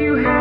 you have